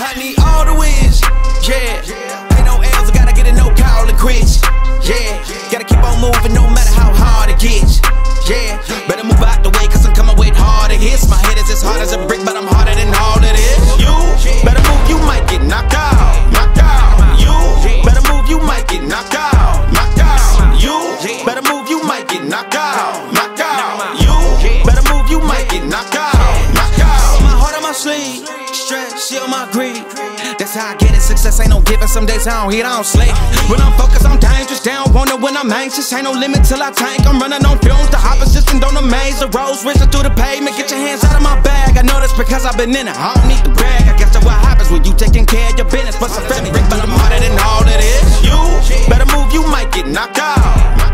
I need all the wins, yeah. Ain't no L's, I gotta get it, no call and quits, yeah. Gotta keep on moving no matter how hard it gets, shit my greed. That's how I get it. Success ain't no giving. Some days I don't eat, I don't sleep. When I'm focused, I'm dangerous. Want it when I'm anxious. Ain't no limit till I tank. I'm running on fumes. The opposition don't amaze. The roads racing through the pavement. Get your hands out of my bag. I know this because I've been in it. I don't need to brag. I guess that's what happens when you taking care of your business. But some family, but I'm harder than all it is. You better move. You might get knocked out.